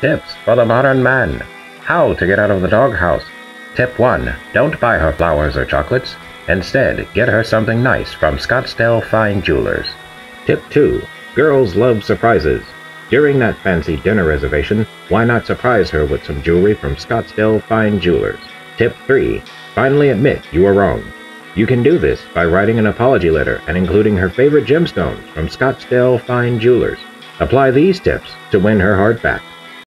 Tips for the modern man. How to get out of the doghouse. Tip 1. Don't buy her flowers or chocolates. Instead, get her something nice from Scottsdale Fine Jewelers. Tip 2. Girls love surprises. During that fancy dinner reservation, why not surprise her with some jewelry from Scottsdale Fine Jewelers? Tip 3. Finally admit you were wrong. You can do this by writing an apology letter and including her favorite gemstones from Scottsdale Fine Jewelers. Apply these tips to win her heart back.